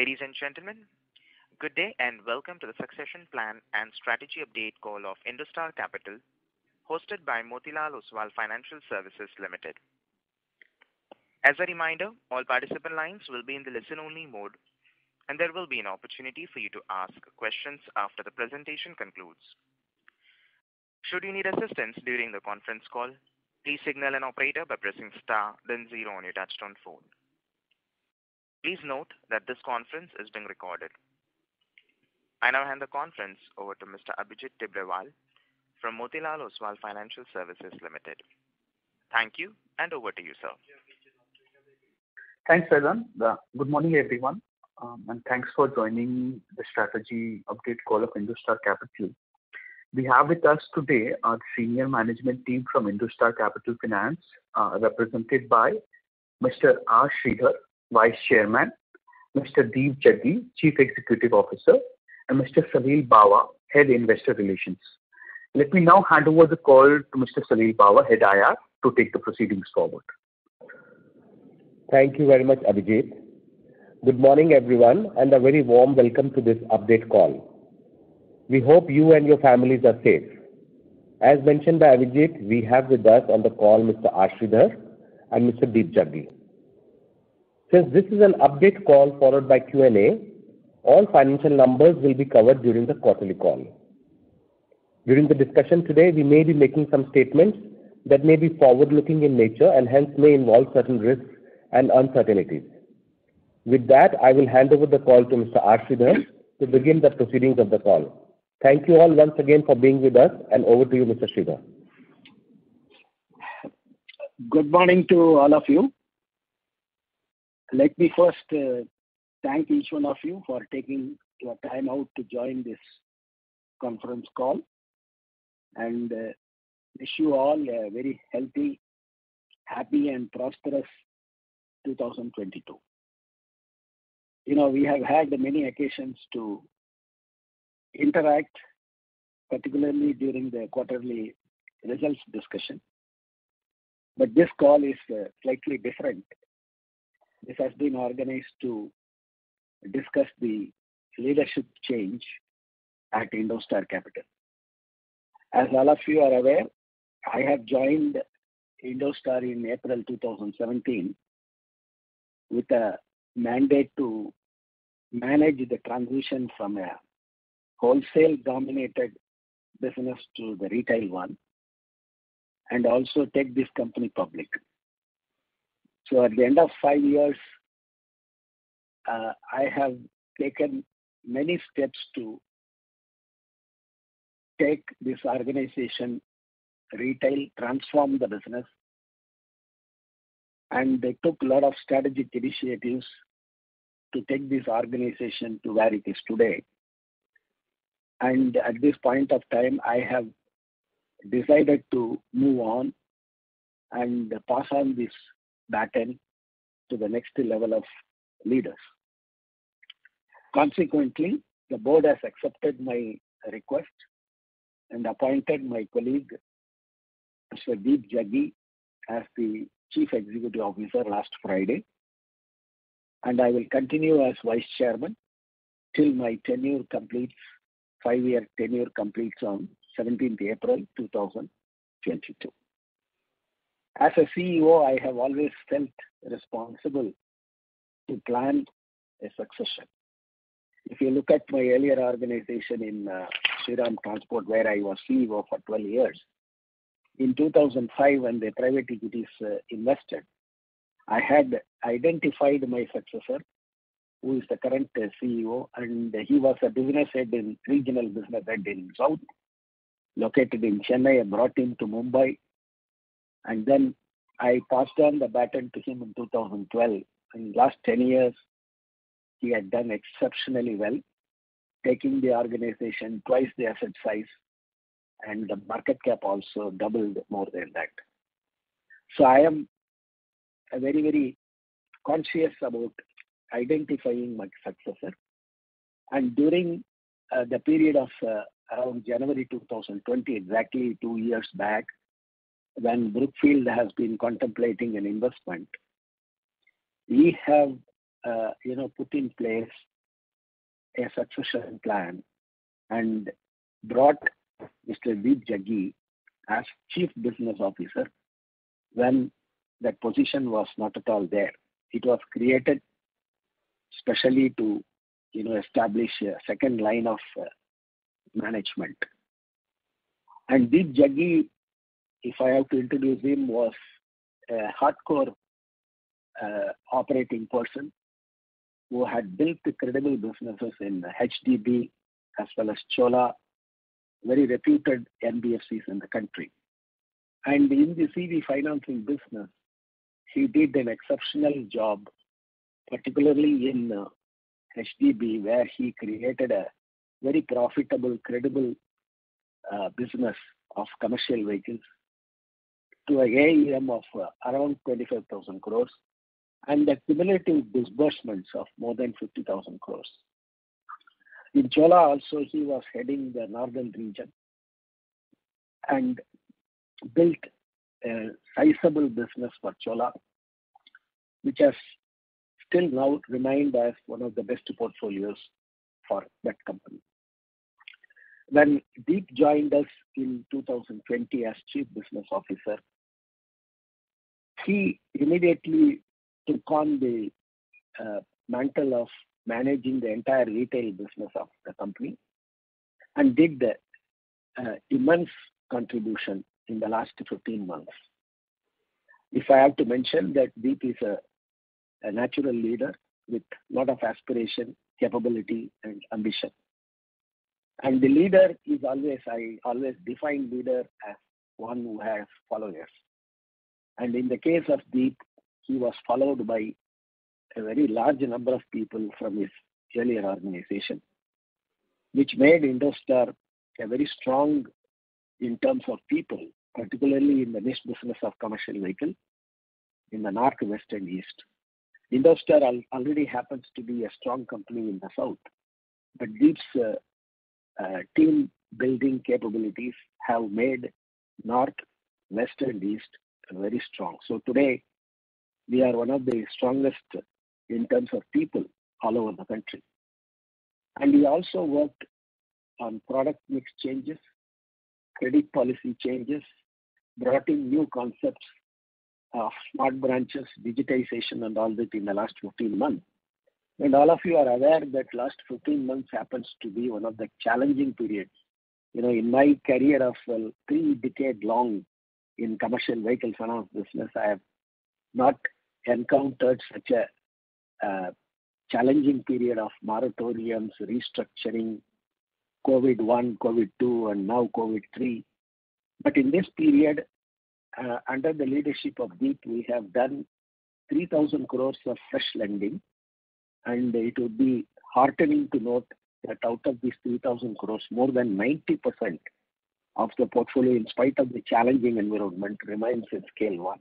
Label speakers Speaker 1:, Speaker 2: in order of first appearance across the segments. Speaker 1: Ladies and gentlemen, good day and welcome to the succession plan and strategy update call of Indostar Capital, hosted by Motilal Oswal Financial Services Limited. As a reminder, all participant lines will be in the listen-only mode, and there will be an opportunity for you to ask questions after the presentation concludes. Should you need assistance during the conference call, please signal an operator by pressing star then zero on your touchtone phone. Please note that this conference is being recorded. I now hand the conference over to Mr. Abhijit Tibrewal from Motilal Oswal Financial Services Limited. Thank you, and over to you, sir.
Speaker 2: Thanks, Faizan. Good morning, everyone, um, and thanks for joining the strategy update call of Indostar Capital. We have with us today our senior management team from Indostar Capital Finance, uh, represented by Mr. R. Sridhar, Vice Chairman, Mr. Deep Jaggi, Chief Executive Officer, and Mr. Salil Bawa, Head Investor Relations. Let me now hand over the call to Mr. Salil Bawa, Head IR, to take the proceedings
Speaker 3: forward.
Speaker 4: Thank you very much, Abhijit. Good morning,
Speaker 3: everyone, and a very warm welcome to this update call. We hope you and your
Speaker 5: families are safe. As mentioned by Abhijit, we have with us on the call Mr. R. Sridhar and Mr. Deep Jaggi. Since this is an update call followed by Q&A, all financial numbers will be covered during the quarterly call.
Speaker 6: During the discussion today, we may be making some statements that may be forward-looking in nature and hence may involve certain risks and uncertainties. With that, I will
Speaker 5: hand over the call to Mr. R. to begin the proceedings of the call. Thank you all once again
Speaker 6: for being with us, and over to you, Mr. Sridhar. Good morning to all of you. Let me first uh, thank each one of you for taking your time out to join this conference call, and uh, wish you all a very healthy, happy, and prosperous 2022. You know, we have had many occasions to interact, particularly during the quarterly results discussion, but this call is uh, slightly different this has been organized to discuss the leadership change at Indostar Capital. As all of you are aware, I have joined Indostar in April 2017 with a mandate to manage the transition from a wholesale-dominated business to the retail one, and also take this company public. So At the end of five years, uh, I have taken many steps to take this organization retail, transform the business, and I took a lot of strategic initiatives to take this organization to where it is today. And At this point of time, I have decided to move on and pass on this back end to the next level of leaders. Consequently, the board has accepted my request and appointed my colleague, Mr. Deep Jaggi, as the Chief Executive Officer last Friday, and I will continue as Vice Chairman till my tenure completes, five-year tenure completes on 17th April 2022. As a CEO, I have always felt responsible to plan a succession. If you look at my earlier organization in uh, Shriram Transport, where I was CEO for 12 years, in 2005, when the private equities uh, invested, I had identified my successor, who is the current uh, CEO, and he was a business head in regional business head in South, located in Chennai. I brought him to Mumbai. And Then I passed on the baton to him in 2012. In last 10 years, he had done exceptionally well, taking the organization twice the asset size, and the market cap also doubled more than that. So I am very, very conscious about identifying my successor. And During uh, the period of uh, around January 2020, exactly two years back, when Brookfield has been contemplating an investment, we have uh, put in place a succession plan and brought Mr. Deep Jaggi as Chief Business Officer when that position was not at all there. It was created specially to establish a second line of uh, management. Deep Jaggi if I have to introduce him, was a hardcore uh, operating person who had built credible businesses in HDB as well as Chola, very reputed NBFCs in the country. And In the CV financing business, he did an exceptional job, particularly in HDB, uh, where he created a very profitable, credible uh, business of commercial vehicles to an AUM of uh, around 25,000 crores and the cumulative disbursements of more than 50,000 crores. In Chola also, he was heading the northern region and built a sizable business for Chola, which has still now remained as one of the best portfolios for that company. When Deep joined us in 2020 as Chief Business Officer, he immediately took on the uh, mantle of managing the entire retail business of the company and did the uh, immense contribution in the last 15 months. If I have to mention that Deep is a natural leader with lot of aspiration, capability, and ambition. And The leader is always, I always define leader as one who has followers. And in the case of Deep, he was followed by a very large number of people from his earlier organization, which made Indostar a very strong in terms of people, particularly in the niche business of commercial vehicle in the north, west, and east. Indostar al- already happens to be a strong company in the south, but Deep's uh, uh, team building capabilities have made north, west, and east very strong. So Today, we are one of the strongest in terms of people all over the country. And We also worked on product mix changes, credit policy changes, brought in new concepts of smart branches, digitization, and all that in the last 15 months. And All of you are aware that last 15 months happens to be one of the challenging periods. You know, In my career of three-decade-long in commercial vehicle finance business, I have not encountered such a uh, challenging period of moratoriums, restructuring, COVID one, COVID two, and now COVID three. In this period, uh, under the leadership of Deep, we have done 3,000 crores of fresh lending, and it would be heartening to note that out of these 3,000 crores, more than 90% of the portfolio, in spite of the challenging environment, remains in Stage 1.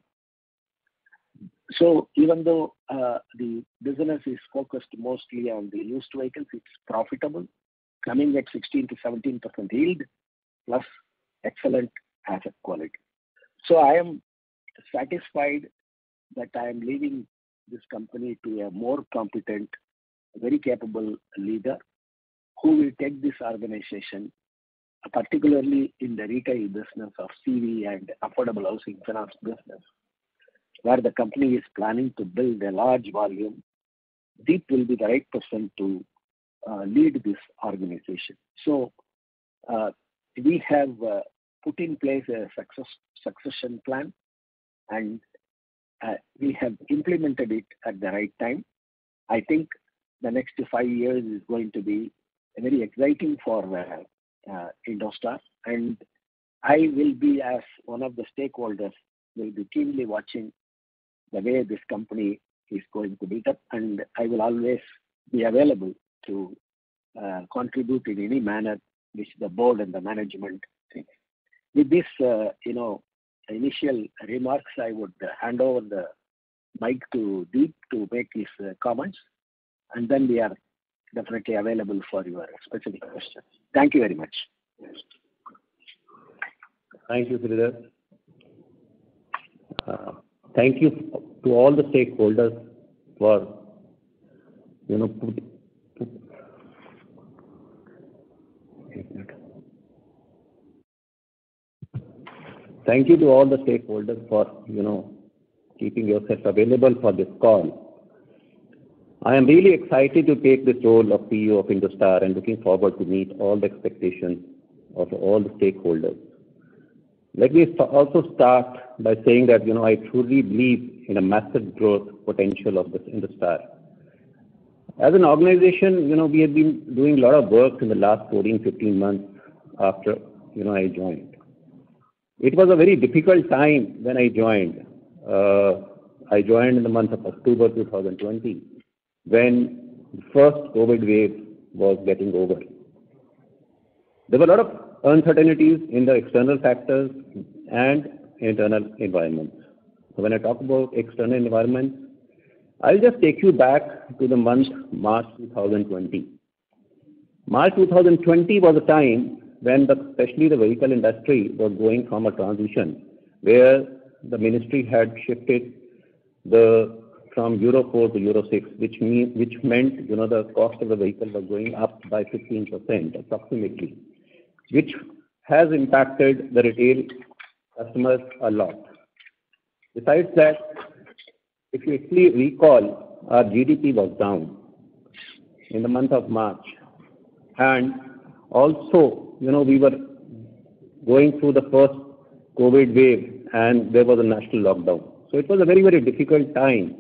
Speaker 6: So even though uh, the business is focused mostly on the used vehicles, it's profitable, coming at 16%-17% yield, plus excellent asset quality. So I am satisfied that I am leaving this company to a more competent, very capable leader, who will take this organization particularly in the retail business of CV and affordable housing finance business, where the company is planning to build a large volume, Deep will be the right person to uh, lead this organization. So, uh, we have uh, put in place a succession plan, and we have implemented it at the right time. I think the next five years is going to be very exciting for uh, Indostar, and I will be, as one of the stakeholders, will be keenly watching the way this company is going to build up, and I will always be available to uh, contribute in any manner which the board and the management thinks. With this, uh, you know, initial remarks, I would hand over the mic to Deep to make his comments, and then we are definitely available for your specific questions. Thank you very much. Thank you, Sridhar.
Speaker 5: Uh, thank you to all the stakeholders for, you know, Thank you to all the stakeholders for, you know, keeping yourself available for this call. I am really excited to take this role of CEO of Indostar and looking forward to meet all the expectations of all the stakeholders. Let me also start by saying that you know I truly believe in a massive growth potential of this Indostar. As an organization, you know, we have been doing a lot of work in the last 14, 15 months after you know I joined. It was a very difficult time when I joined. Uh, I joined in the month of October 2020 when the first COVID wave was getting over. There were a lot of uncertainties in the external factors and internal environments. when I talk about external environments, I'll just take you back to the month March 2020. March 2020 was a time when especially the vehicle industry was going from a transition where the ministry had shifted the from Euro 4 to Euro 6, which meant, you know, the cost of the vehicle was going up by 15% approximately, which has impacted the retail customers a lot. Besides that, if you actually recall, our GDP was down in the month of March. And also, you know, we were going through the first COVID wave, and there was a national lockdown. So it was a very, very difficult time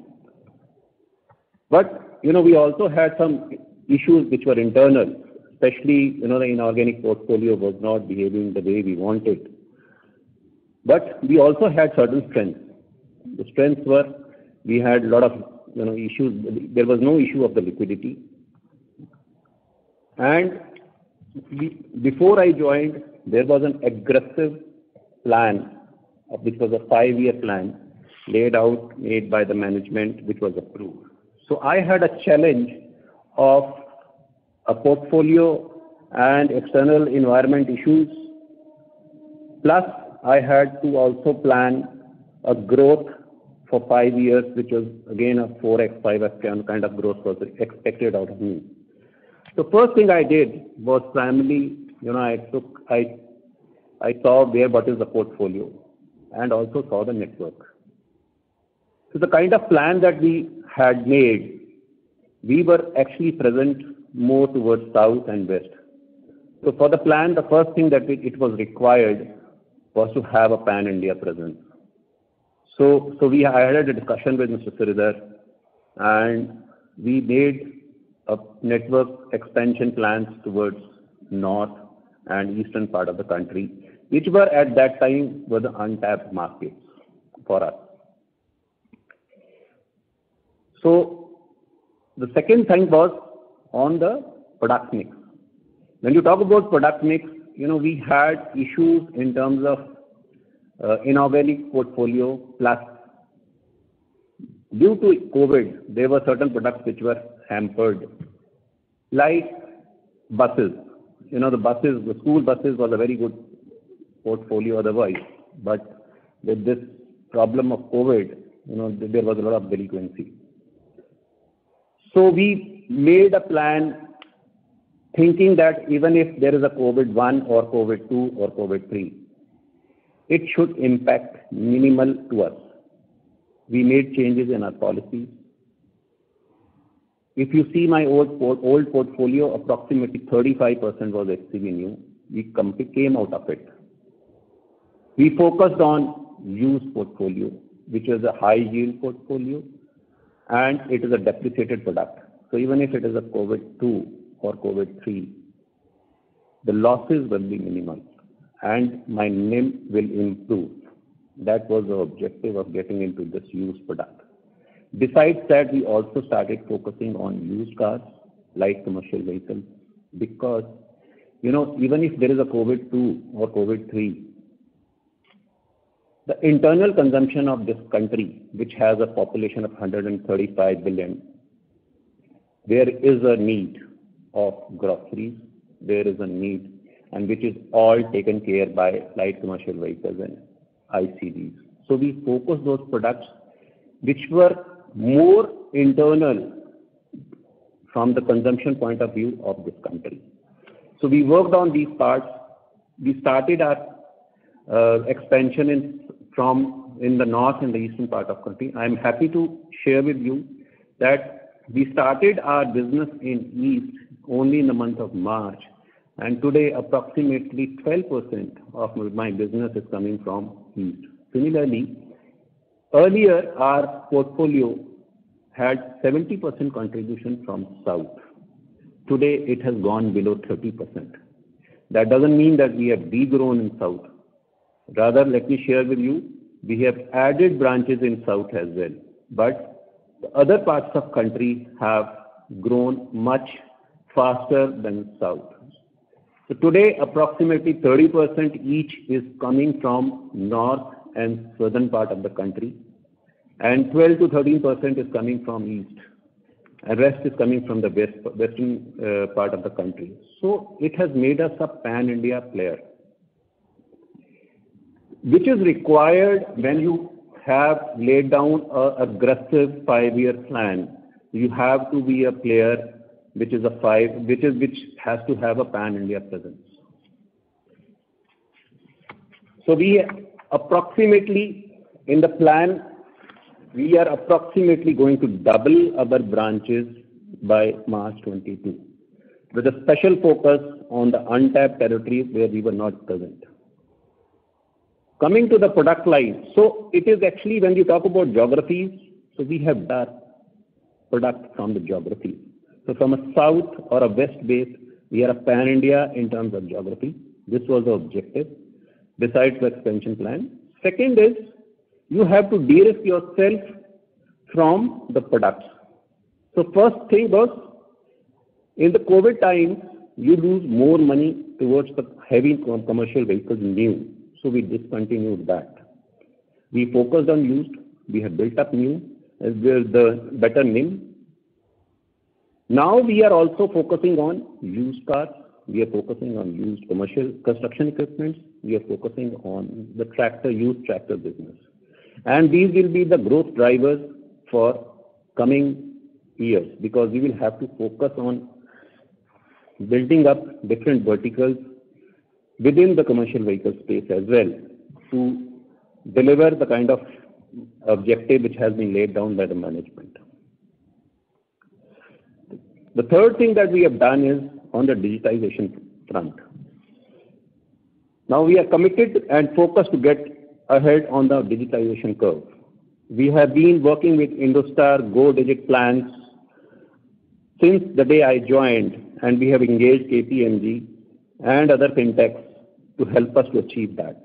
Speaker 5: but, you know, we also had some issues which were internal, especially, you know, the inorganic portfolio was not behaving the way we wanted. But we also had certain strengths. The strengths were we had a lot of, you know, issues. There was no issue of the liquidity. And before I joined, there was an aggressive plan, which was a five-year plan laid out, made by the management, which was approved. So I had a challenge of a portfolio and external environment issues. Plus, I had to also plan a growth for five years, which was again a 4x, 5x kind of growth was expected out of me. The first thing I did was primarily, you know, I took, I, I saw where what is the portfolio and also saw the network. So the kind of plan that we had made, we were actually present more towards south and west. So for the plan, the first thing that it, was required was to have a pan-India presence. So, so we I had a discussion with Mr. Sridhar, and we made a network expansion plans towards north and eastern part of the country, which were at that time were the untapped markets for us. So The second thing was on the product mix. When you talk about product mix, you know, we had issues in terms of uh, inorganic portfolio, plus due to COVID, there were certain products which were hampered, like buses. You know, the buses, the school buses was a very good portfolio otherwise. but With this problem of COVID, you know, there was a lot of delinquency. We made a plan thinking that even if there is a COVID-1 or COVID-2 or COVID-3, it should impact minimal to us. We made changes in our policies. If you see my old portfolio, approximately 35% was HCV new. We came out of it. We focused on used portfolio, which is a high-yield portfolio, and it is a depreciated product. So even if it is a COVID-2 or COVID-3, the losses will be minimal, and my NIM will improve. That was the objective of getting into this used product. Besides that, we also started focusing on used cars, light commercial vehicles, because, you know, even if there is a COVID-2 or COVID-3, the internal consumption of this country, which has a population of 135 billion, there is a need of groceries, there is a need, and which is all taken care by light commercial vehicles and ICVs. So we focus those products which were more internal from the consumption point of view of this country. So we worked on these parts. We started our uh, expansion in from in the north and the eastern part of country. I'm happy to share with you that we started our business in east only in the month of March, and today approximately 12% of my business is coming from east. Similarly, earlier our portfolio had 70% contribution from south. Today it has gone below 30%. That doesn't mean that we have degrown in south. Rather, let me share with you, we have added branches in South as well, but the other parts of country have grown much faster than South. So today, approximately 30% each is coming from North and Southern part of the country, and 12 to 13% is coming from East, and rest is coming from the west, Western uh, part of the country. So it has made us a pan-India player which is required when you have laid down a aggressive five-year plan. You have to be a player which is a five, which is which has to have a pan-India presence. So we approximately in the plan, we are approximately going to double our branches by March 22, with a special focus on the untapped territories where we were not present. Coming to the product line. so It is actually when you talk about geographies, so we have that product from the geography. So From a south or a west base, we are a pan-India in terms of geography. This was the objective besides the expansion plan. Second is you have to de-risk yourself from the products. First thing was, in the COVID time, you lose more money towards the heavy commercial vehicles new so we discontinued that. We focused on used. We have built up new as the better NIM. Now we are also focusing on used cars. We are focusing on used commercial construction equipment. We are focusing on the tractor, used tractor business. And these will be the growth drivers for coming years because we will have to focus on building up different verticals within the commercial vehicle space as well to deliver the kind of objective which has been laid down by the management. The third thing that we have done is on the digitization front. Now we are committed and focused to get ahead on the digitization curve. We have been working with Indostar Go Digit plans since the day I joined, and we have engaged KPMG and other fintechs to help us to achieve that.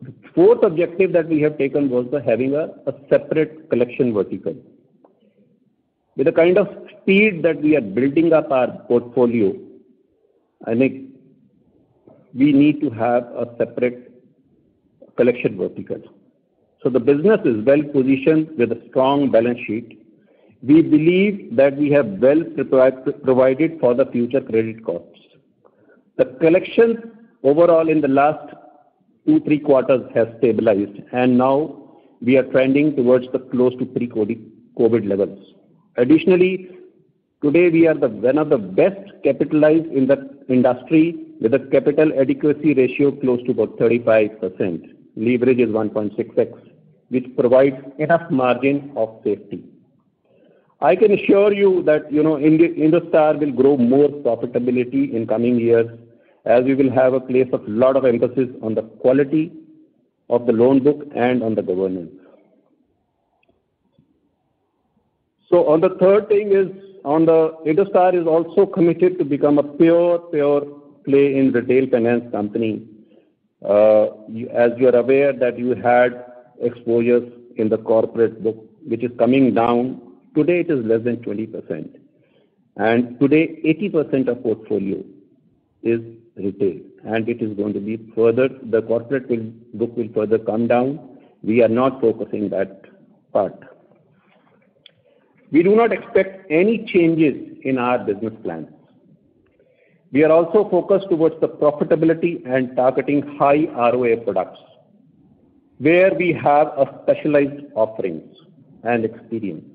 Speaker 5: The fourth objective that we have taken was the having a, separate collection vertical. With the kind of speed that we are building up our portfolio, I think we need to have a separate collection vertical. So the business is well positioned with a strong balance sheet. We believe that we have well provided for the future credit costs. The collections overall in the last two, three quarters has stabilized, and now we are trending towards the close to pre-COVID levels. Additionally, today we are the one of the best capitalized in the industry with a capital adequacy ratio close to about 35%. Leverage is 1.6x, which provides enough margin of safety. I can assure you that you know Indostar will grow more profitability in coming years as we will have a place of lot of emphasis on the quality of the loan book and on the governance. So, On the third thing is, on the Indostar is also committed to become a pure play in retail finance company. Uh, as you are aware that you had exposures in the corporate book, which is coming down Today, it is less than 20%. And today, 80% of portfolio is retail, and it is going to be further. The corporate book will further come down. We are not focusing that part. We do not expect any changes in our business plans. We are also focused towards the profitability and targeting high ROA products, where we have a specialized offerings and experience.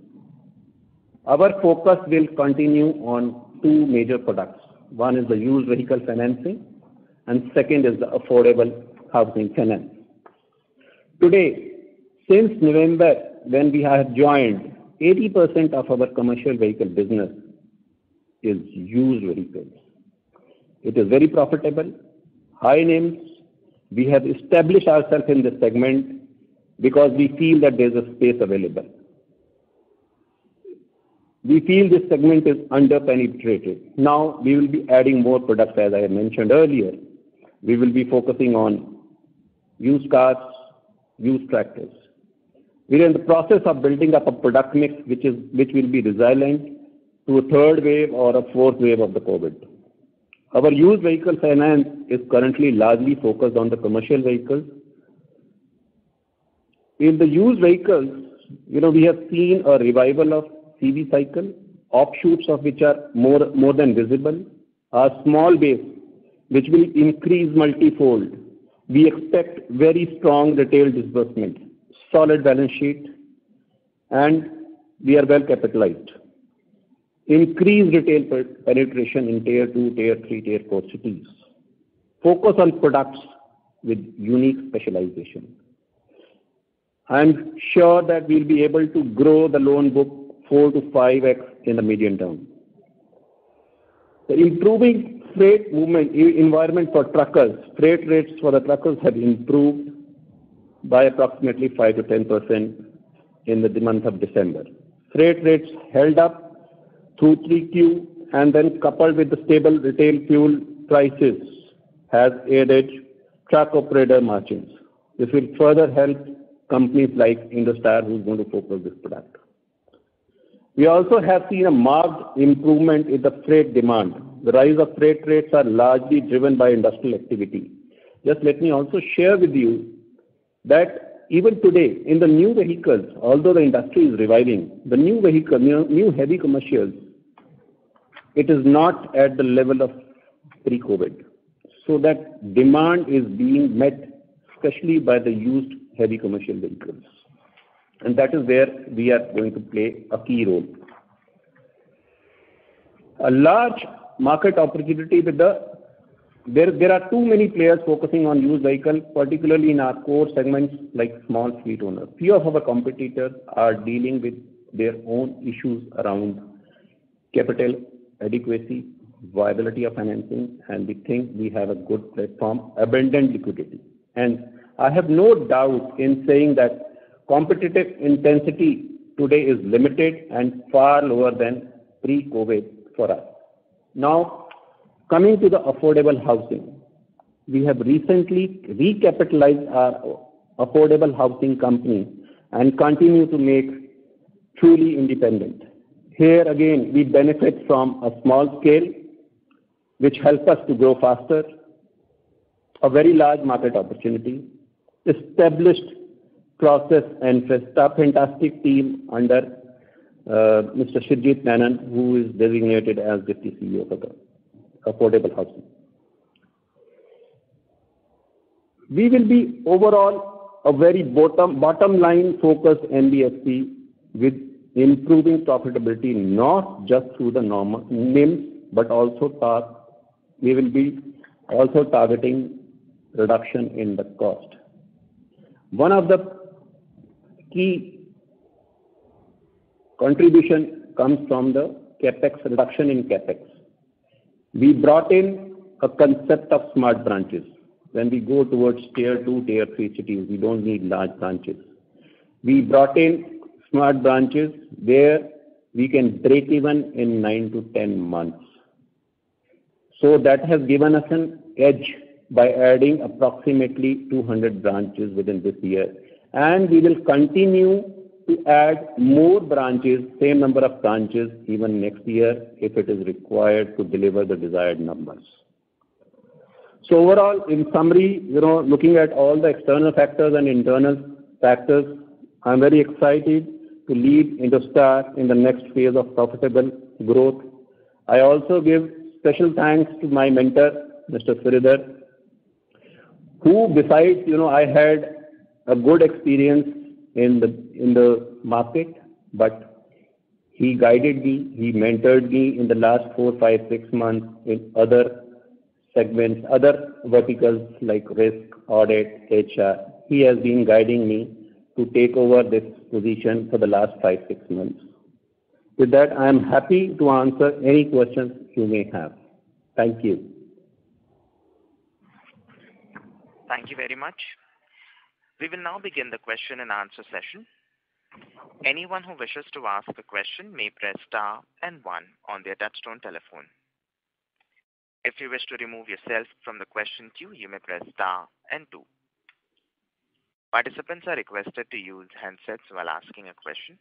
Speaker 5: Our focus will continue on two major products. One is the used vehicle financing, and second is the affordable housing finance. Today, since November, when we have joined, 80% of our commercial vehicle business is used vehicles. It is very profitable, high NIMs. We have established ourselves in this segment because we feel that there is a space available we feel this segment is under-penetrated. Now, we will be adding more products, as I mentioned earlier. We will be focusing on used cars, used tractors. We are in the process of building up a product mix which will be resilient to a third wave or a fourth wave of the COVID. Our used vehicle finance is currently largely focused on the commercial vehicles. In the used vehicles, you know we have seen a revival of CV cycle, offshoots of which are more, more than visible, a small base which will increase multifold. We expect very strong retail disbursement, solid balance sheet, and we are well capitalized. Increased retail penetration in tier 2, tier 3, tier 4 cities. Focus on products with unique specialization. I'm sure that we'll be able to grow the loan book 4-5x in the medium term. The improving freight movement environment for truckers, freight rates for the truckers have improved by approximately 5%-10% in the month of December. Freight rates held up through 3Q and then coupled with the stable retail fuel prices has aided truck operator margins. This will further help companies like Indostar who's going to focus this product. We also have seen a marked improvement in the freight demand. The rise of freight rates are largely driven by industrial activity. Just let me also share with you that even today, in the new vehicles, although the industry is reviving, the new vehicle, new, heavy commercials, it is not at the level of pre-COVID. So that demand is being met, especially by the used heavy commercial vehicles and that is where we are going to play a key role. A large market opportunity with the there there are too many players focusing on used vehicle, particularly in our core segments like small fleet owners. Few of our competitors are dealing with their own issues around capital adequacy, viability of financing, and we think we have a good platform, abundant liquidity. And I have no doubt in saying that competitive intensity today is limited and far lower than pre-COVID for us. Now, coming to the affordable housing. We have recently recapitalized our affordable housing company and continue to make truly independent. Here again, we benefit from a small scale, which help us to grow faster, a very large market opportunity, established process and fantastic team under uh, Mr. Shrijit Menon, who is designated as Deputy CEO for the affordable housing. We will be overall a very bottom-line focused NBFC with improving profitability, not just through the normal NIMs, but also we will be also targeting reduction in the cost. One of the key contribution comes from the CapEx reduction in CapEx. We brought in a concept of smart branches. When we go towards tier 2, tier 3 cities, we don't need large branches. We brought in smart branches where we can break even in 9 to 10 months. So That has given us an edge by adding approximately 200 branches within this year and we will continue to add more branches, same number of branches even next year if it is required to deliver the desired numbers. So overall, in summary, you know, looking at all the external factors and internal factors, I'm very excited to lead Indostar in the next phase of profitable growth. I also give special thanks to my mentor, Mr. Sridhar, who besides, you know, I had a good experience in the market, but he guided me, he mentored me in the last four, five, six months in other segments, other verticals like risk, audit, HR. He has been guiding me to take over this position for the last five, six months. With that, I am happy to answer any questions
Speaker 6: you may have. Thank you.
Speaker 1: Thank you very much. We will now begin the question and answer session. Anyone who wishes to ask a question may press star and one on their touchtone telephone. If you wish to remove yourself from the question queue, you may press star and two. Participants are requested to use handsets while asking a question.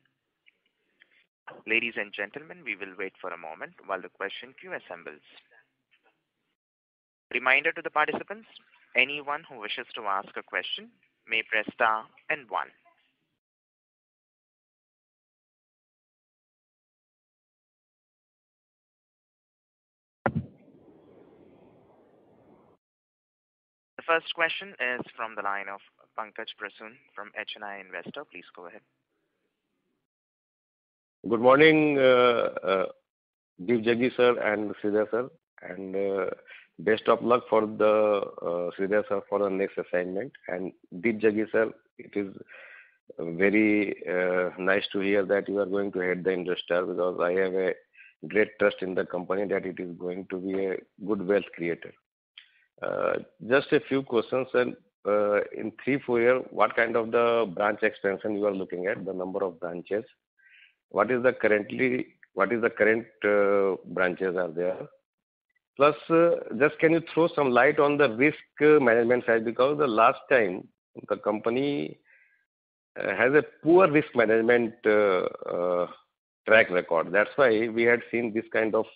Speaker 1: Ladies and gentlemen, we will wait for a moment while the question queue assembles. Reminder to the participants, anyone who wishes to ask a question may press star and one. The first question is from the line of Pankaj Prasoon from HNI Investor. Please go ahead.
Speaker 3: Good morning, uh, uh, Deep Jaggi sir and Sridhar sir, and uh, Best of luck for the uh, Sridhar sir for the next assignment. And Deep Jaggi sir, it is very uh, nice to hear that you are going to head the investor because I have a great trust in the company that it is going to be a good wealth creator. Uh, just a few questions, and Uh, in three, four year, what kind of the branch expansion you are looking at, the number of branches? What is the currently, what is the current uh, branches are there? Plus, uh, just can you throw some light on the risk uh, management side? Because the last time the company uh, has a poor risk management track record. That's why we had seen this kind of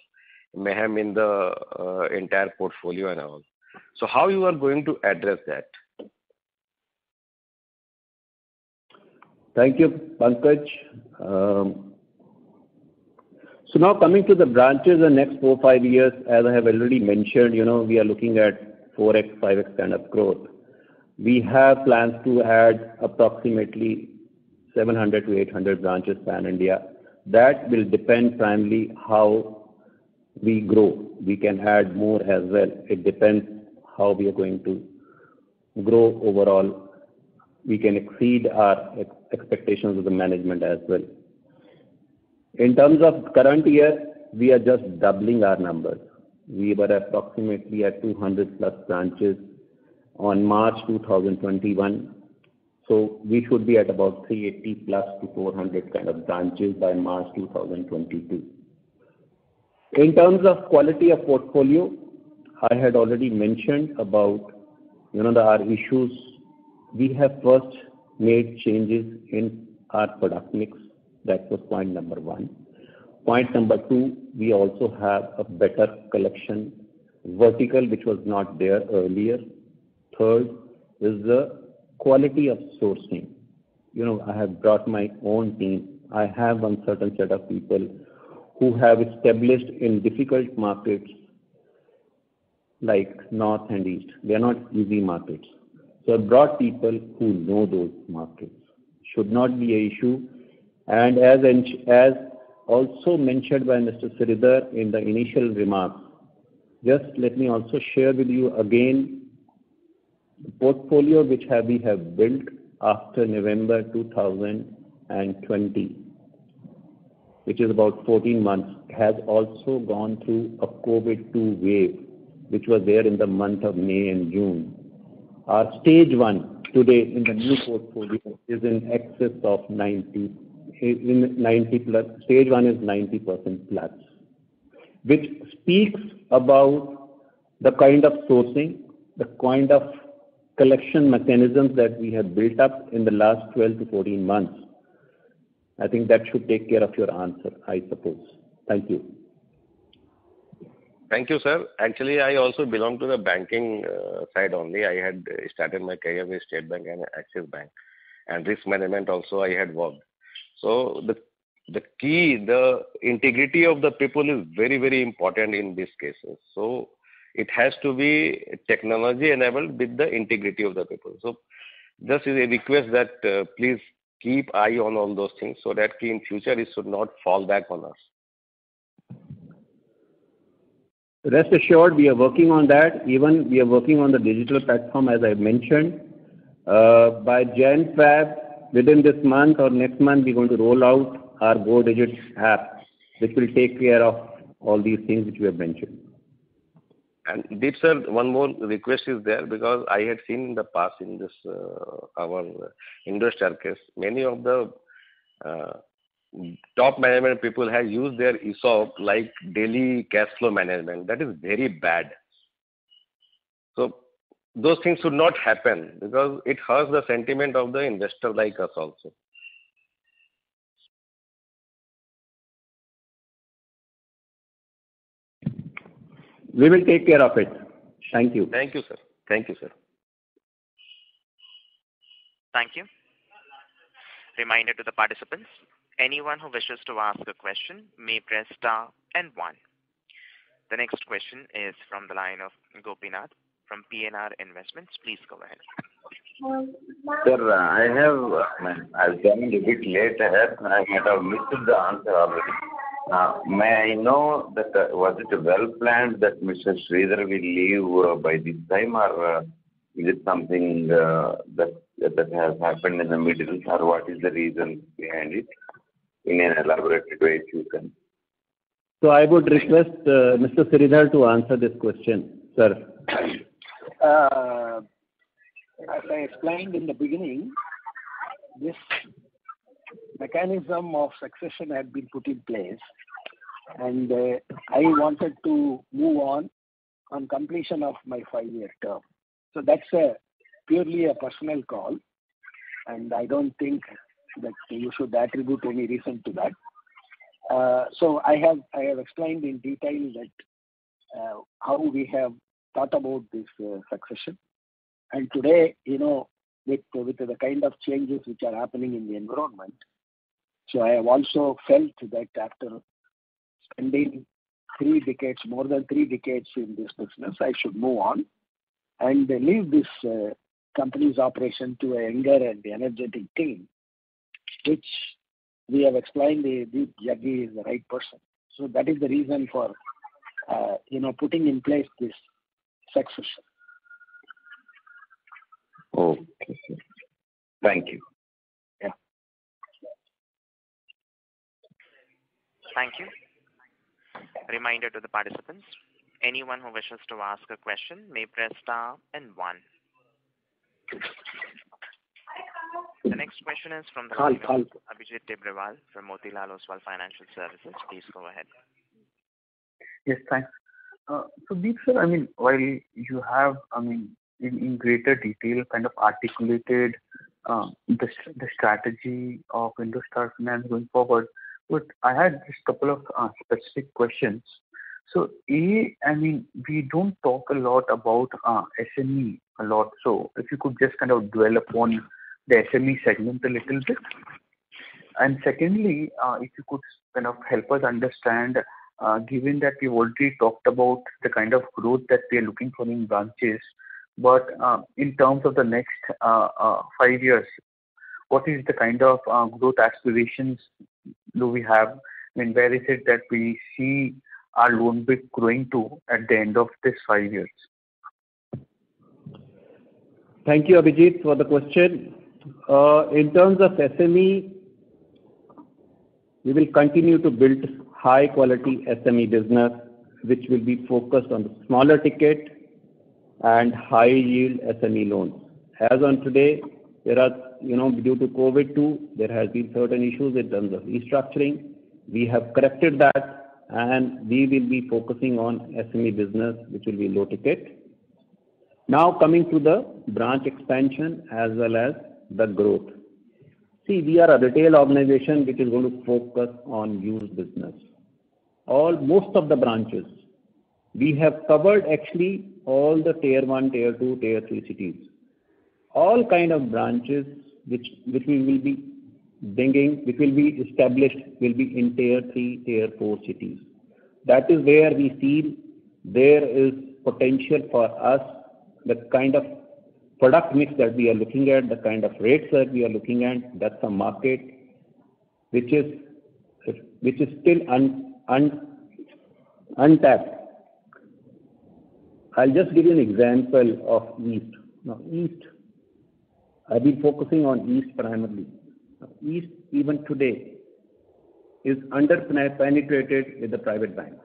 Speaker 3: mayhem in the entire portfolio and all. So how you are going to address that?
Speaker 6: Thank you,
Speaker 5: Pankaj. Um, so Now coming to the branches the next four, five years, as I have already mentioned, you know, we are looking at 4x, 5x kind of growth. We have plans to add approximately 700-800 branches pan-India. That will depend primarily how we grow. We can add more as well. It depends how we are going to grow overall. We can exceed our expectations of the management as well. In terms of current year, we are just doubling our numbers. We were approximately at 200+ branches on March 2021. so We should be at about 380+ to 400 kind of branches by March 2022. In terms of quality of portfolio, I had already mentioned about you know our issues. We have first made changes in our product mix. That was point number one. Point number two, we also have a better collection vertical, which was not there earlier. Third is the quality of sourcing. You know, I have brought my own team. I have one certain set of people who have established in difficult markets like North and East. They are not easy markets. So I brought people who know those markets. Should not be an issue and as also mentioned by Mr. Sridhar in the initial remarks, just let me also share with you again the portfolio which we have built after November 2020, which is about 14 months, has also gone through a COVID 2 wave, which was there in the month of May and June. Our stage one today in the new portfolio is in excess of 90% in 90+. Stage 1 is 90%+, which speaks about the kind of sourcing, the kind of collection mechanisms that we have built up in the last 12-14 months. I think that should take care of your answer, I suppose. Thank you.
Speaker 3: Thank you, sir. Actually, I also belong to the banking uh, side only. I had started my career with State Bank and Axis Bank, and risk management also I had worked. So the the key, the integrity of the people is very, very important in these cases. So it has to be technology enabled with the integrity of the people. So this is a request that uh, please keep eye on all those things so that in future it should not fall back on us.
Speaker 5: Rest assured, we are working on that. Even we are working on the digital platform, as I mentioned. Uh, by Jan Fab, within this month or next month, we're going to roll out our Go Digits app, which will take care of all these things which we have mentioned.
Speaker 3: And Deep sir, one more request is there because I had seen in the past in this uh, our indoor staircase, many of the uh, top management people have used their ESOP like daily cash flow management. That is very bad. So those things should not happen because it hurts the sentiment of the investor like us also.
Speaker 6: We will take care of it. Thank you. Thank you, sir. Thank you, sir.
Speaker 1: Thank you. Reminder to the participants, anyone who wishes to ask a question may press star and one. The next question is from the line of Gopinath from PNR Investments. Please go ahead.
Speaker 2: Sir, I have,
Speaker 7: I've joined a bit late. I might have missed the answer already. Uh, may I know that, uh, was it well planned that Mr. Sridhar will leave uh, by this time, or is it something that has happened in the middle, or what is the reason behind it in an elaborated way, if you can?
Speaker 5: I would request Mr. Sridhar to answer this question, sir.
Speaker 6: Uh, as I explained in the beginning, this mechanism of succession had been put in place, and uh, I wanted to move on on completion of my five-year term. So that's a purely a personal call, and I don't think that you should attribute any reason to that. Uh, so I have explained in detail that how we have thought about this uh, succession. and Today, you know, with the kind of changes which are happening in the environment, so I have also felt that after spending three decades, more than three decades in this business, I should move on and leave this uh, company's operation to a younger and energetic team, which we have explained Deep Jaggi is the right person. So That is the reason for, uh, you know, putting in place this succession. Okay, sir. Thank you.
Speaker 1: Yeah. Thank you. Reminder to the participants, anyone who wishes to ask a question may press star and one. The next question is from the line of Abhijit from Motilal Oswal Financial Services. Please go ahead.
Speaker 2: Yes, thanks. Uh, Deep sir, I mean, while you have, I mean, in greater detail kind of articulated um, the strategy of Indostar Finance going forward, but I had just couple of uh, specific questions. A, I mean, we don't talk a lot about uh, SME a lot. So, If you could just kind of dwell upon the SME segment a little bit. Secondly, if you could kind of help us understand uh, given that we've already talked about the kind of growth that we are looking for in branches, but uh, in terms of the next uh, five years, what is the kind of growth aspirations do we have? I mean, where is it that we see our loan book growing to at the end of this five years?
Speaker 5: Thank you, Abhijit, for the question. In terms of SME, we will continue to build high-quality SME business, which will be focused on the smaller ticket and high-yield SME loans. As on today, there are, you know, due to COVID too, there has been certain issues in terms of restructuring. We have corrected that, and we will be focusing on SME business, which will be low ticket. Now coming to the branch expansion as well as the growth. See, we are a retail organization which is going to focus on used business all most of the branches. We have covered actually all the tier 1, tier 2, tier 3 cities. All kind of branches which we will be bringing, which will be established will be in tier 3, tier 4 cities. That is where we feel there is potential for us, the kind of product mix that we are looking at, the kind of rates that we are looking at, that's a market which is still untapped. I'll just give you an example of East. Now, East, I've been focusing on East primarily. East, even today, is under-penetrated with the private banks.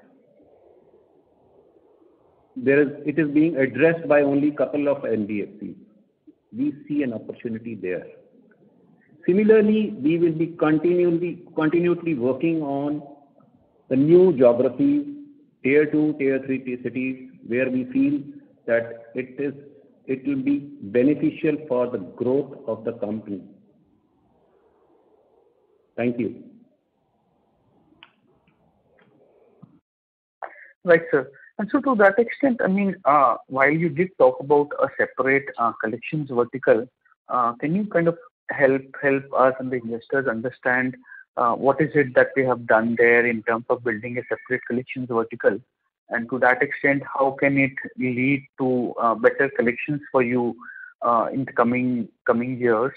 Speaker 5: It is being addressed by only couple of NBFCs. We see an opportunity there. Similarly, we will be continually working on the new geographies, tier 2, tier 3 cities, where we feel that it will be beneficial for the growth of the company. Thank you.
Speaker 2: Right, sir. To that extent, I mean, uh, while you did talk about a separate uh, collections vertical, uh, can you kind of help us and the investors understand uh, what is it that we have done there in terms of building a separate collections vertical? And to that extent, how can it lead to uh, better collections for you uh, in the coming years?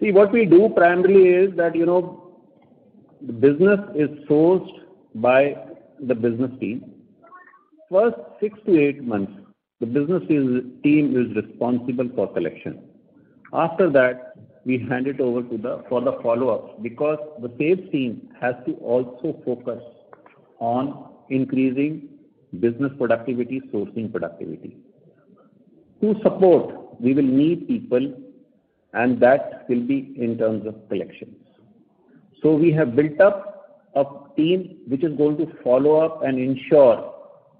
Speaker 5: See, what we do primarily is that, you know, the business is sourced by the business team. First six to eight months, the business team is responsible for collection. After that, we hand it over to the for the follow-up because the sales team has to also focus on increasing business productivity, sourcing productivity. To support, we will need people, and that will be in terms of collections. So we have built up a team which is going to follow up and ensure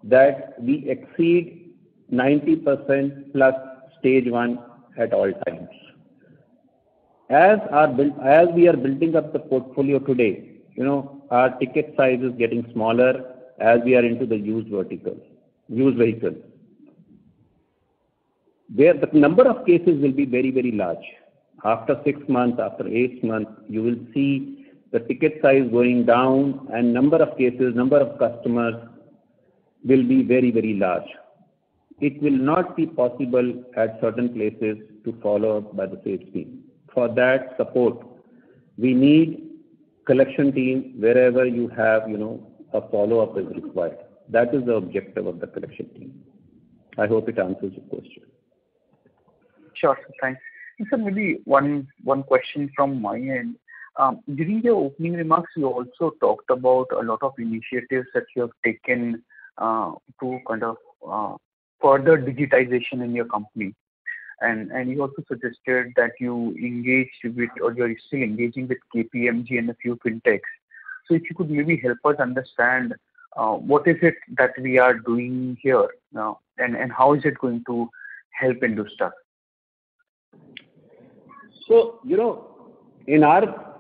Speaker 5: that we exceed 90% plus stage one at all times. As we are building up the portfolio today, you know, our ticket size is getting smaller as we are into the used vertical, used vehicle. There, the number of cases will be very, very large. After six months, after eight months, you will see the ticket size going down and number of cases, number of customers will be very, very large. It will not be possible at certain places to follow up by the sales team for that support, we need collection team wherever you have, you know, a follow-up is required. That is the objective of the collection team. I hope it answers your question. Sure, sir. Thanks.
Speaker 2: Sir, maybe one question from my end. Um, during your opening remarks, you also talked about a lot of initiatives that you have taken uh, to kind of uh, further digitization in your company. And You also suggested that you engaged with, or you're still engaging with KPMG and a few fintechs. So If you could maybe help us understand uh, what is it that we are doing here now, and how is it going to help
Speaker 5: So you know, In our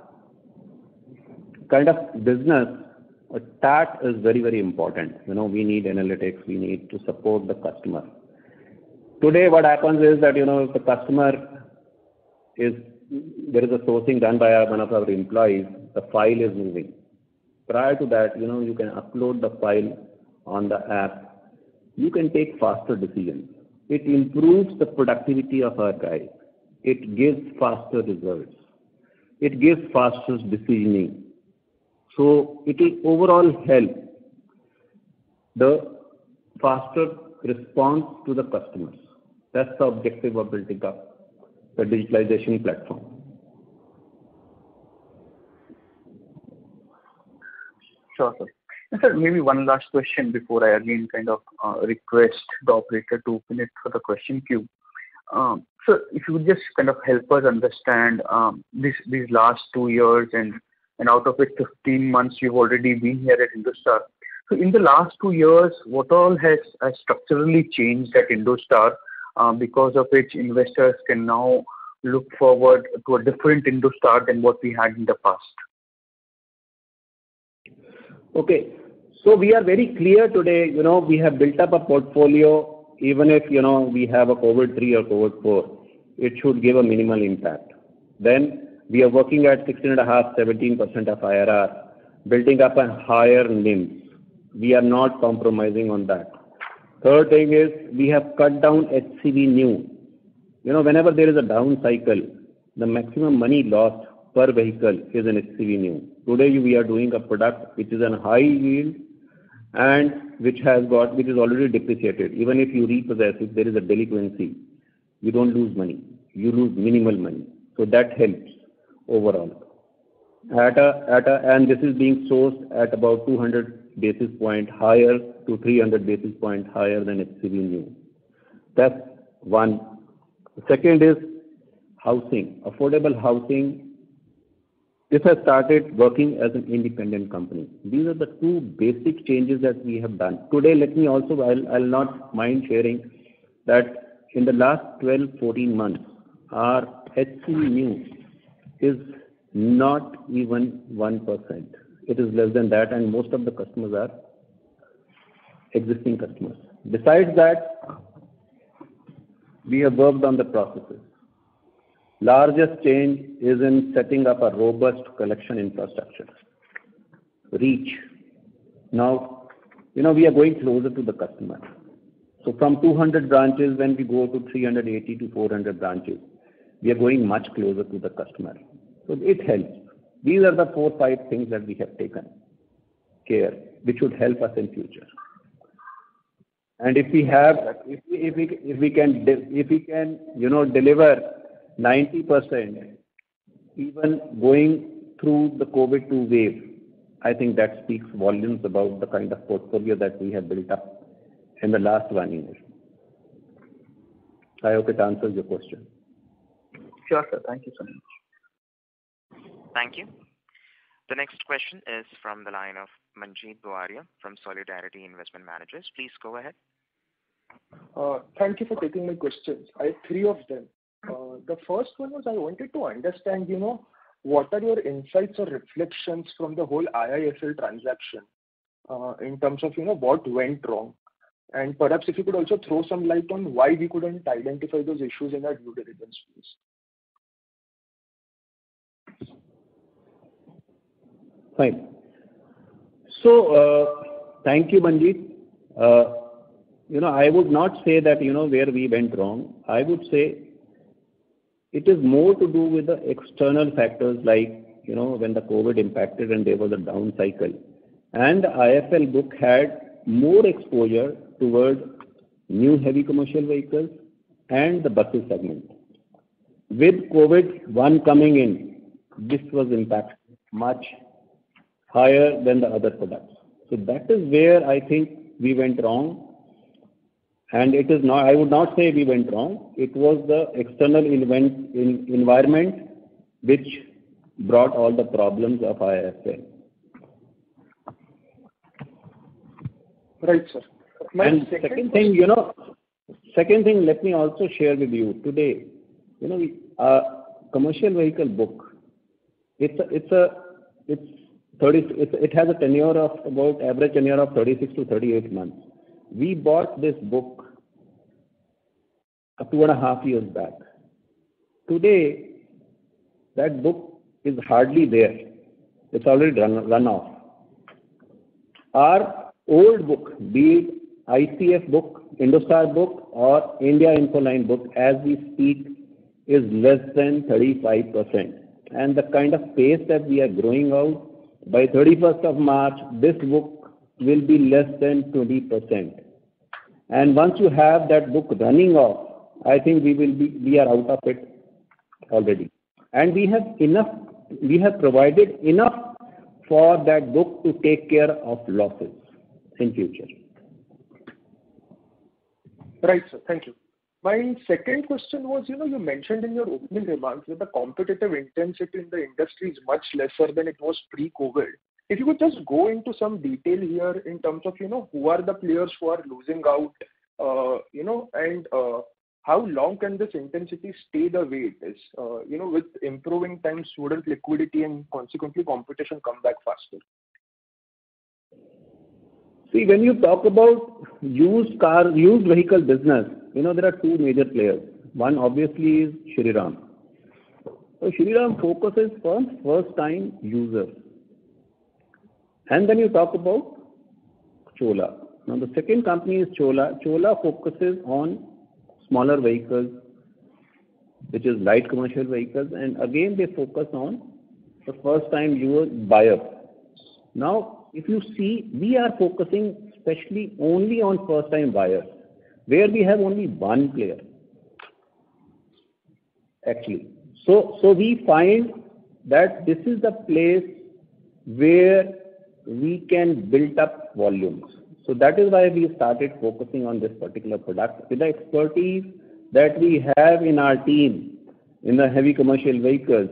Speaker 5: kind of business, TAT is very important. You know, We need analytics. We need to support the customer. Today, what happens is that, you know, if the customer is there is a sourcing done by one of our employees, the file is moving. Prior to that, you know, you can upload the file on the app. You can take faster decisions. It improves the productivity of our guys. It gives faster results. It gives faster
Speaker 7: decisioning.
Speaker 5: So it will overall help the faster response to the customers. That's the objective of building up the digitalization
Speaker 4: platform.
Speaker 2: Sure, sir. Sir, maybe one last question before I again kind of uh, request the operator to open it for the question queue. Um, sir, if you would just kind of help us understand um, these last two years and out of it, 15 months you've already been here at So, In the last two years, what all has structurally changed at Indostar uh, because of which investors can now look forward to a different Indostar than what we had in the past?
Speaker 6: Okay. so We are very clear today. You know, We have built up a portfolio,
Speaker 5: even if you know we have a COVID three or COVID four, it should give a minimal impact. Then We are working at 16.5%, 17% of IRR, building up a higher NIM. We are not compromising on that. Third thing is we have cut down HCV new. You know, whenever there is a down cycle, the maximum money lost per vehicle is in HCV new. Today, we are doing a product which is a high yield and which has got, which is already depreciated. Even if you repossess, if there is a delinquency, you don't lose money. You lose minimal money. So that helps overall. At a, at a, and this is being sourced at about 200 basis point higher to 300 basis point higher than HCV new. That's one. Second is housing, affordable housing. This has started working as an independent company. These are the two basic changes that we have done. Today, let me also, I'll, I'll not mind sharing that in the last 12, 14 months, our HCV new is not even 1% it is less than that, and most of the customers are existing customers. Besides that, we have worked on the processes. Largest change is in setting up a robust collection infrastructure. Reach. Now, you know, we are going closer to the customer. So from 200 branches, when we go to 380 to 400 branches, we are going much closer to the customer. So it helps. These are the four, five things that we have taken care, which would help us in future. And if we have, if we, if we, if we can, if we can, you know, deliver 90%, even going through the COVID-2 wave, I think that speaks volumes about the kind of portfolio that we have built up in the last one year. I hope it answers your question. Sure, sir. Thank
Speaker 1: you so much. Thank you. The next question is from the line of Manjeet Buaria from Solidarity Investment Managers. Please go ahead.
Speaker 4: Uh, thank you for taking my questions. I have three of them. Uh, the first one was I wanted to understand, you know, what are your insights or reflections from the whole IIFL transaction, uh, in terms of, you know, what went wrong? Perhaps if you could also throw some light on why we couldn't identify those issues in our due diligence, phase.
Speaker 6: Fine. Uh,
Speaker 5: thank you, Manjeet.
Speaker 6: Uh, you know, I would
Speaker 5: not say that, you know, where we went wrong. I would say it is more to do with the external factors like, you know, when the COVID impacted and there was a down cycle. And the IIFL book had more exposure towards new heavy commercial vehicles and the buses segment. With COVID-1 coming in, this was impacted much higher than the other products. so That is where I think we went wrong. And it is not I would not say we went wrong. It was the external environment which brought all the problems of IIFL.
Speaker 4: Right, sir. Second thing, you know,
Speaker 5: second thing. let me also share with you today. You know, uh, Commercial vehicle book, it's it has a tenure of about average tenure of 36-38 months. We bought this book two and a half years back. Today, that book is hardly there. It's already run off. Our old book, be it ICF book, Indostar book, or India Infoline book, as we speak, is less than 35%. The kind of pace that we are growing out by 31st of March, this book will be less than 20%. And once you have that book running off, I think we will be, we are out of it already. And we have enough, we have provided enough for that book to take care of losses in future.
Speaker 4: Right, sir. Thank you. My second question was, you know, you mentioned in your opening remarks that the competitive intensity in the industry is much lesser than it was pre-COVID. If you could just go into some detail here in terms of, you know, who are the players who are losing out, uh, you know, and uh, how long can this intensity stay the way it is? Uh, you know, with improving times, wouldn't liquidity and consequently competition come back faster?
Speaker 6: See, when you talk about used car, used vehicle
Speaker 5: business, you know, there are two major players. One obviously is Shriram. So Shriram focuses on first-time users. And then you talk about Chola. Now, the second company is Chola. Chola focuses on smaller vehicles, which is light commercial vehicles, and again, they focus on the first-time user buyer. Now, if you see, we are focusing especially only on first-time buyers where we have only one player, actually. So we find that this is the place where we can build up volumes. So that is why we started focusing on this particular product. With the expertise that we have in our team, in the heavy commercial vehicles,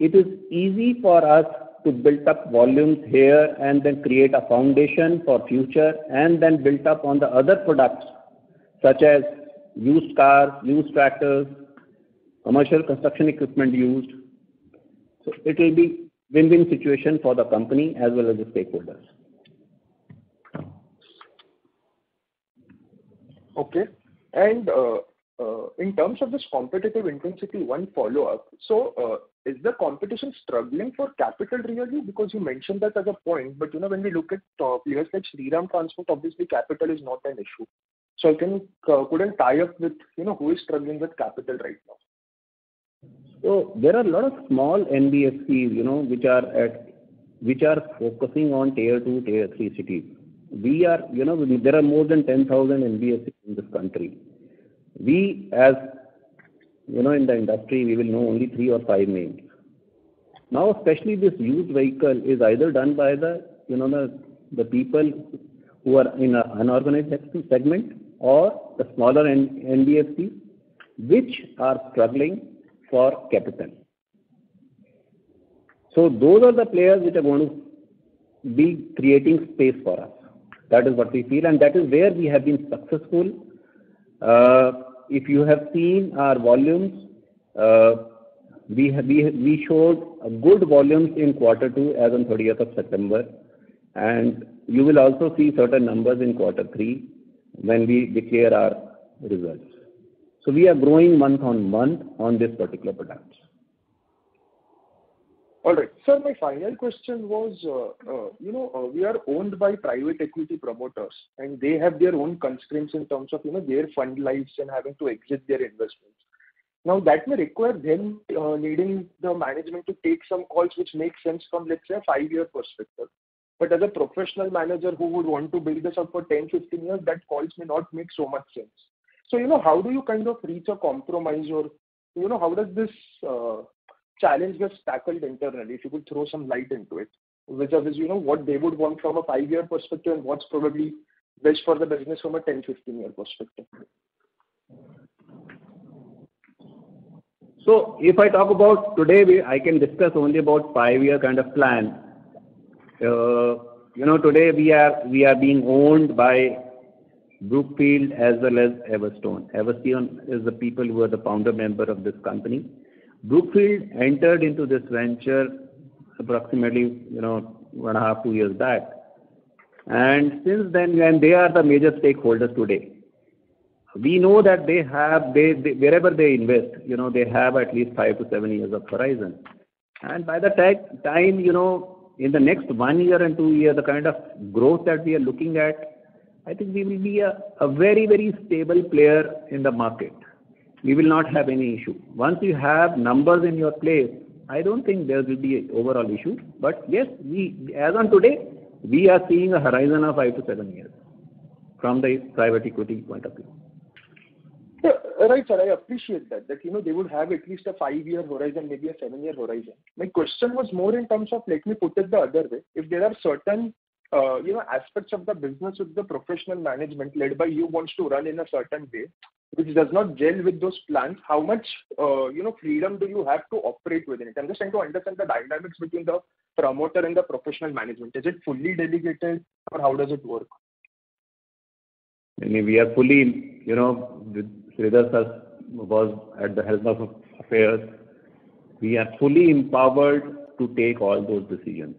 Speaker 5: it is easy for us to build up volumes here and then create a foundation for future, and then build up on the other products such as used cars, used tractors, commercial construction equipment used. It will be win-win situation for the company as well as the
Speaker 4: stakeholders. Okay. Uh, uh, in terms of this competitive intensity, one follow-up. Uh, is the competition struggling for capital really? Because you mentioned that as a point, but you know, when we look at players like Shriram Transport, obviously capital is not an issue. I think, uh, couldn't tie up with, you know, who is struggling with capital right now. So
Speaker 5: There are a lot of small NBFCs, you know, which are focusing on tier two, tier three cities. We are, you know, there are more than 10,000 NBFCs in this country. We, as you know, in the industry, we will know only three or five names. Now, especially this used vehicle is either done by the, you know, the people who are in an unorganized segment or the smaller NBFCs, which are struggling for capital. So Those are the players which are going to be creating space for us. That is what we feel, and that is where we have been successful. Uh, if you have seen our volumes, uh, we showed good volumes in quarter two as on 30th of September, and you will also see certain numbers in quarter three when we declare our results. We are growing month-on-month on this particular product. All right.
Speaker 4: Sir, my final question was, uh, uh, you know, uh, we are owned by private equity promoters, and they have their own constraints in terms of, you know, their fund lives and having to exit their investments. Now, that may require them needing the management to take some calls which make sense from, let's say, a five-year perspective. But As a professional manager who would want to build this up for 10, 15 years, that calls may not make so much sense. So You know, how do you kind of reach a compromise or, you know, how does this uh, challenge get tackled internally? If you could throw some light into it, which is, you know, what they would want from a five-year perspective and what's probably best for the business from a 10, 15-year perspective. So If I talk
Speaker 5: about today, I can discuss only about five-year kind of plan. Uh, you know, today we are being owned by Brookfield as well as Everstone. Everstone is the people who are the founder member of this company. Brookfield entered into this venture approximately, you know, 1.5, two years back. Since then, they are the major stakeholders today. We know that they have wherever they invest, you know, they have at least five to seven years of horizon. By the time, you know, in the next one year and two years, the kind of growth that we are looking at, I think we will be a very, very stable player in the market. We will not have any issue. Once you have numbers in your place, I don't think there will be an overall issue. But yes, we, as on today, we are seeing a horizon of five to seven years from the private equity point of view.
Speaker 4: Right, sir. I appreciate that. That, you know, they would have at least a five-year horizon, maybe a seven-year horizon. My question was more in terms of, let me put it the other way. If there are certain, uh, you know, aspects of the business with the professional management led by you wants to run in a certain way, which does not gel with those plans, how much, uh, you know, freedom do you have to operate within it? I'm just trying to understand the dynamics between the promoter and the professional management. Is it fully delegated or how does it work?
Speaker 5: I mean, we are fully, you know, Sridhar was at the helm of affairs, we are fully empowered to take all those decisions.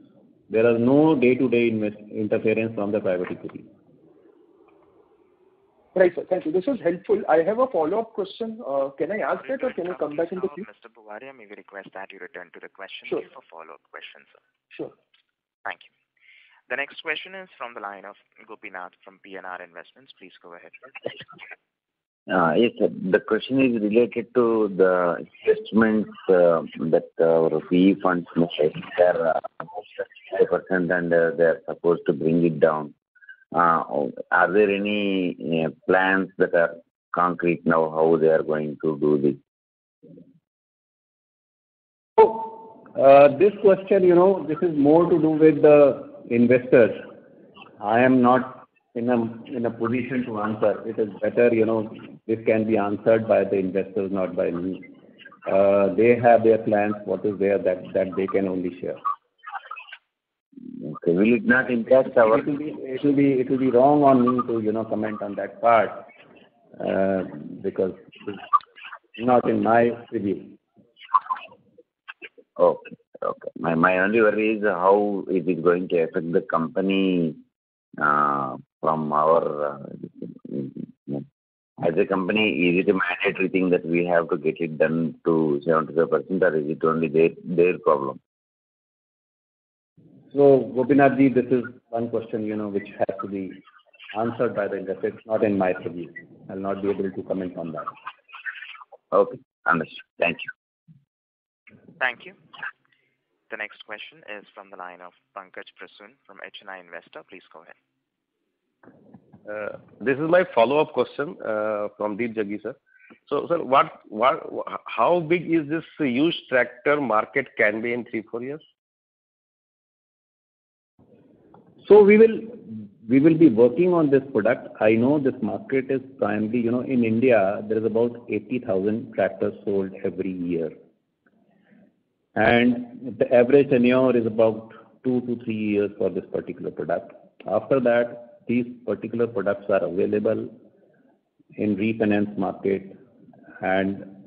Speaker 5: There are no day-to-day interference from the private equity.
Speaker 4: Right, sir. Thank you. This is helpful. I have a follow-up question. Uh, can I ask that or can I come back in the queue?
Speaker 1: Mr. Buaria, may we request that you return to the question queue for follow-up questions, sir. Sure. Thank you. The next question is from the line of Gopinath from PNR Investments. Please go ahead.
Speaker 7: Uh, yes, sir. The question is related to the investments uh, that our PE funds make. They're 5% and uh, they're supposed to bring it down. Are there any plans that are concrete now how they are going to do this?
Speaker 5: This question, this is more to do with the investors. I am not in a position to answer. It is better you know. This can be answered by the investors, not by me. Uh, they have their plans, what is there that they can only share. Okay. Will it not impact our- It will be wrong on me to, you know, comment on that part,
Speaker 7: uh, because it's not in my purview. Okay. Okay. My only worry is how it is going to affect the company uh, from our as a company, is it a mandatory thing that we have to get it done to 75%, or is it only their, their problem?
Speaker 5: So, Gopinath this is one question, you know, which has to be answered by the industry. It's not in my purview. I'll
Speaker 7: not be able to comment on that. Okay, understood. Thank you.
Speaker 1: Thank you. The next question is from the line of Pankaj Prasoon from HNI Investor. Please go ahead.
Speaker 3: Uh, this is my follow-up question uh, from Deep Jaggi, sir. Sir, how big is this used tractor market can be in three, four years?
Speaker 5: We will be working on this product. I know this market is primarily, you know, in India, there is about 80,000 tractors sold every year. The average tenure is about two to three years for this particular product. After that, these particular products are available in refinance market. and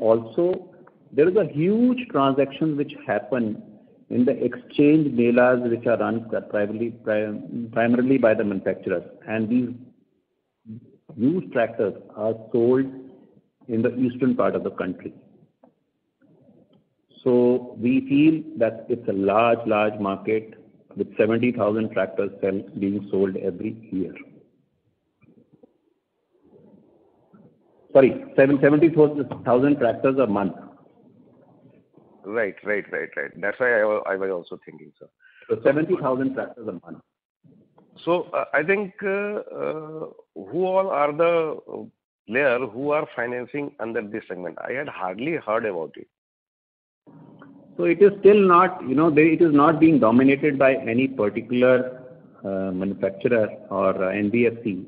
Speaker 5: Also there is a huge transaction which happen in the exchange melas which are run primarily by the manufacturers. And These used tractors are sold in the eastern part of the country. So We feel that it's a large large market with 70,000 tractors being sold every year. Sorry, 70,000 tractors a month.
Speaker 3: Right. right, right, That's why I was also thinking, sir. 70,000 tractors a month. Uh, I think, uh, uh, who all are the player who are financing under this segment? I had hardly heard about it.
Speaker 5: It is still not, you know, it is not being dominated by any particular uh, manufacturer or uh, NBFC.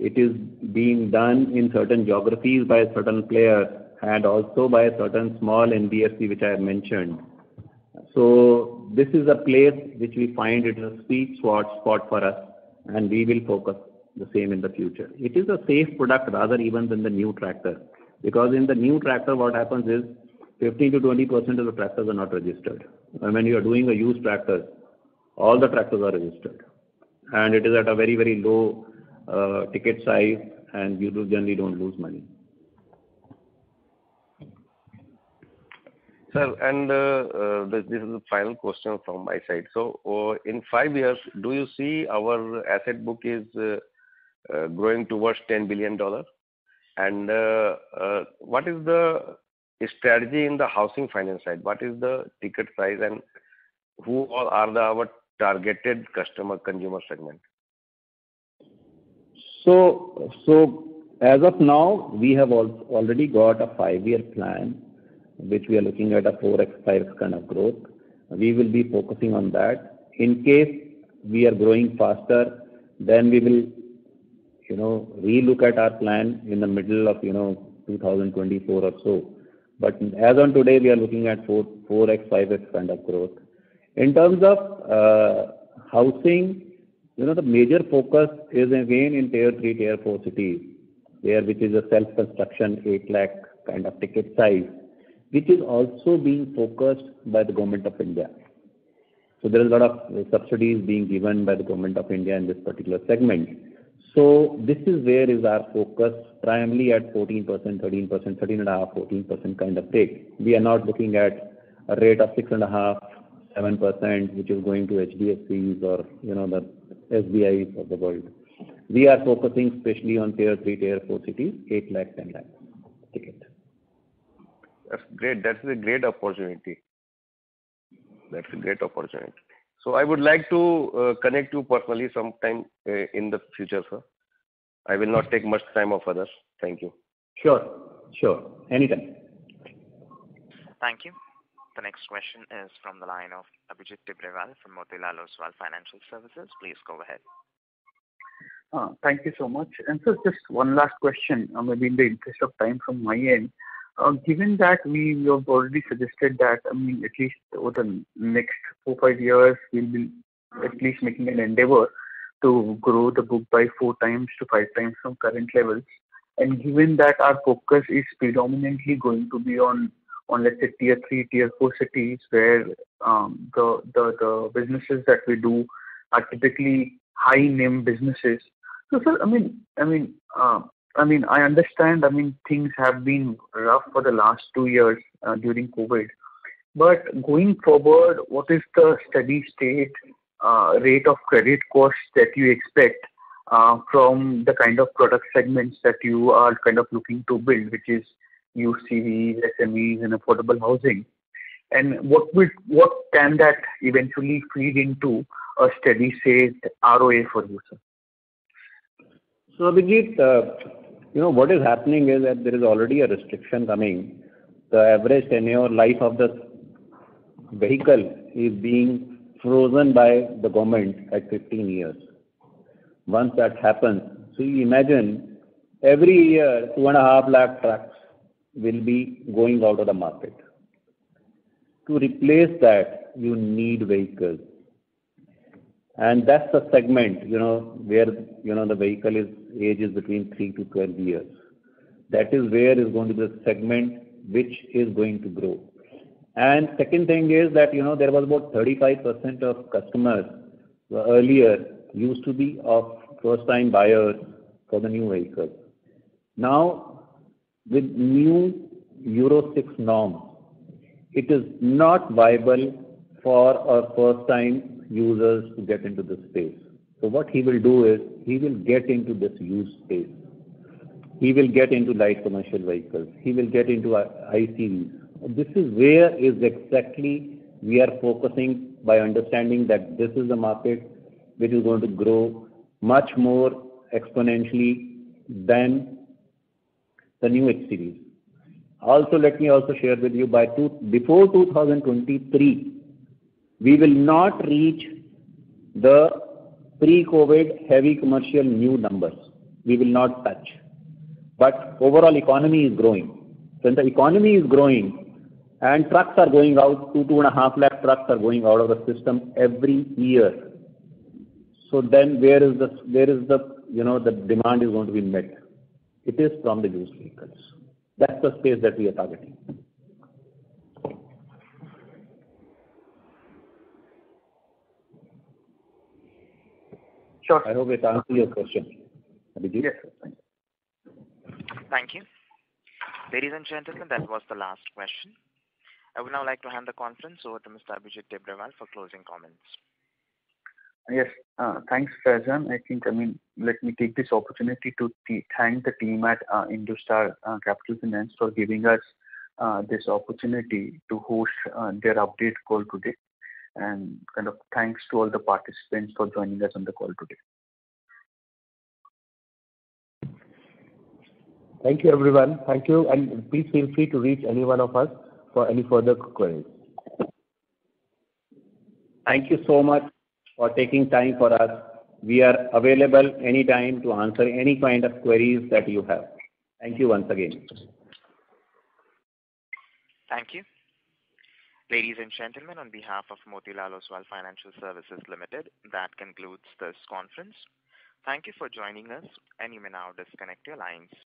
Speaker 5: It is being done in certain geographies by certain players and also by certain small NBFC, which I have mentioned. This is a place which we find it is a sweet spot for us, and we will focus the same in the future. It is a safe product rather even than the new tractor, because in the new tractor, what happens is 15%-20% of the tractors are not registered. When you are doing a used tractor, all the tractors are registered, and it is at a very, very low uh, ticket size, and you generally don't lose money.
Speaker 3: Sir, uh, uh, this is the final question from my side. So, In five years, do you see our asset book is growing towards $10 billion? and What is the strategy in the housing finance side? What is the ticket size and who all are our targeted customer consumer segment?
Speaker 6: So,
Speaker 5: As of now, we have already got a five-year plan, which we are looking at a 4x, 5x kind of growth. We will be focusing on that. In case we are growing faster, then we will, you know, relook at our plan in the middle of, you know, 2024 or so. But as on today, we are looking at 4x, 5x kind of growth. In terms of uh, housing, you know, the major focus is again in Tier 3, Tier 4 cities, there which is a self-construction, 8 lakh kind of ticket size, which is also being focused by the Government of India. So there is a lot of subsidies being given by the Government of India in this particular segment. So This is where is our focus primarily at 14%, 13%, 13.5%, 14% kind of rate. We are not looking at a rate of 6.5%, 7%, which is going to HDFCs or you know the SBIs of the world. We are focusing especially on tier 3, tier
Speaker 3: 4 cities, 8 lakh, 10 lakh ticket. That's great. That's a great opportunity. That's a great opportunity. So I would like to uh, connect you personally sometime uh, in the future, sir. I will not take much time of others. Thank you. Sure. Sure. Anytime.
Speaker 1: Thank you. The next question is from the line of Abhijit Tibrewal from Motilal Oswal Financial Services. Please go ahead.
Speaker 2: Uh, thank you so much. And so just one last question, maybe in the interest of time from my end. Um, given that we have already suggested that, I mean, at least over the next four, five years, we'll be at least making an endeavor to grow the book by 4 times to 5 times from current levels. Given that our focus is predominantly going to be on, let's say, tier three, tier four cities where um, the businesses that we do are typically high NIM businesses. Sir, I mean, uh, I mean, I understand, I mean, things have been rough for the last two years uh, during COVID. But Going forward, what is the steady state uh, rate of credit costs that you expect uh, from the kind of product segments that you are kind of looking to build, which is UCVs, SMEs, and affordable housing? And What can that eventually feed into a steady state ROA for you, sir?
Speaker 5: Abhijit, you know, what is happening is that there is already a restriction coming. The average tenure life of the vehicle is being frozen by the government at 15 years. Once that happens, so you imagine every year, 2.5 lakh trucks will be going out of the market. To replace that, you need vehicles. And that's the segment, you know, where, you know, the vehicle is age is between 3 to 12 years. That is where is going to be the segment which is going to grow. And second thing is that, you know, there was about 35% of customers earlier used to be of first-time buyers for the new vehicles. Now, with new Euro 6 norms, it is not viable for our first-time users to get into this space. What he will do is he will get into this use space. He will get into light commercial vehicles. He will get into uh, ICVs. This is where is exactly we are focusing by understanding that this is a market which is going to grow much more exponentially than the new HCVs. Also, let me also share with you before 2023, we will not reach the pre-COVID heavy commercial new numbers. We will not touch. But overall economy is growing. When the economy is growing and trucks are going out, two, two and a half lakh trucks are going out of the system every year. So then where is the, where is the, you know, the demand is going to be met? It is from the used vehicles. That's the space that we are targeting.
Speaker 6: Sure. I hope it answers your question, Abhijit. Yes,
Speaker 1: Thank you. Ladies and gentlemen, that was the last question. I would now like to hand the conference over to Mr. Abhijit Tibrewal for closing comments.
Speaker 2: Yes. Uh, thanks, Faizan. I think, I mean, let me take this opportunity to thank the team at uh, Indostar uh, Capital Finance for giving us this opportunity to host their update call today and kind of thanks to all the participants for joining us on the call today.
Speaker 5: Thank you, everyone. Thank you, and please feel free to reach any one of us for any further queries. Thank you so much for taking time for us. We are available anytime to answer any kind of queries that you
Speaker 6: have. Thank you once again.
Speaker 1: Thank you. Ladies and gentlemen, on behalf of Motilal Oswal Financial Services Limited, that concludes this conference. Thank you for joining us, and you may now disconnect your lines.